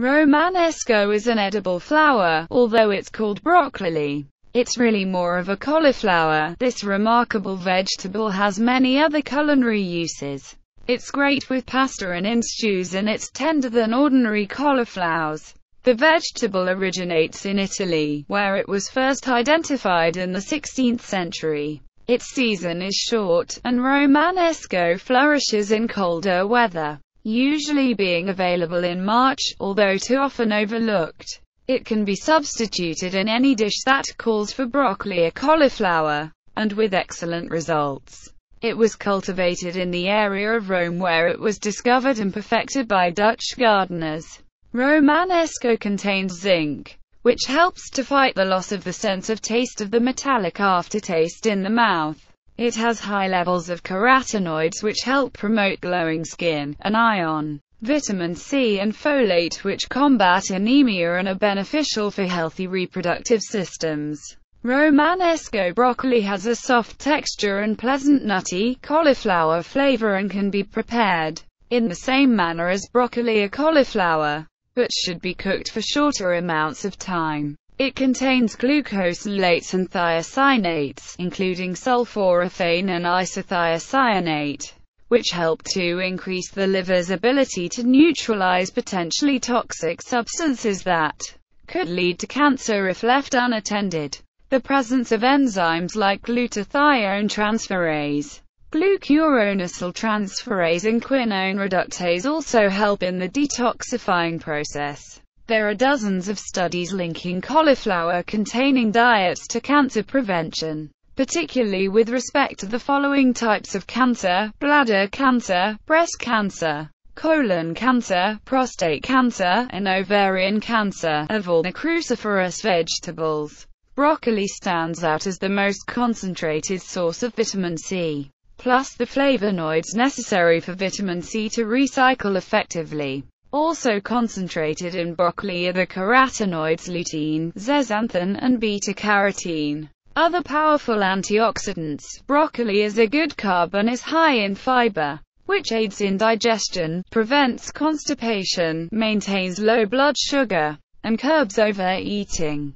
Romanesco is an edible flower, although it's called broccoli. It's really more of a cauliflower. This remarkable vegetable has many other culinary uses. It's great with pasta and in stews and it's tender than ordinary cauliflowers. The vegetable originates in Italy, where it was first identified in the 16th century. Its season is short, and Romanesco flourishes in colder weather, usually being available in March, although too often overlooked. It can be substituted in any dish that calls for broccoli or cauliflower, and with excellent results. It was cultivated in the area of Rome where it was discovered and perfected by Dutch gardeners. Romanesco contains zinc, which helps to fight the loss of the sense of taste of the metallic aftertaste in the mouth. It has high levels of carotenoids which help promote glowing skin, and iron vitamin C and folate which combat anemia and are beneficial for healthy reproductive systems. Romanesco broccoli has a soft texture and pleasant nutty, cauliflower flavor and can be prepared in the same manner as broccoli or cauliflower, but should be cooked for shorter amounts of time. It contains glucosinolates and thiocyanates, including sulforaphane and isothiocyanate which help to increase the liver's ability to neutralize potentially toxic substances that could lead to cancer if left unattended. The presence of enzymes like glutathione transferase, glucuronyl transferase and quinone reductase also help in the detoxifying process. There are dozens of studies linking cauliflower-containing diets to cancer prevention particularly with respect to the following types of cancer, bladder cancer, breast cancer, colon cancer, prostate cancer, and ovarian cancer. Of all the cruciferous vegetables, broccoli stands out as the most concentrated source of vitamin C, plus the flavonoids necessary for vitamin C to recycle effectively. Also concentrated in broccoli are the carotenoids lutein, zeaxanthin, and beta-carotene. Other powerful antioxidants. Broccoli is a good carb and is high in fiber, which aids in digestion, prevents constipation, maintains low blood sugar, and curbs overeating.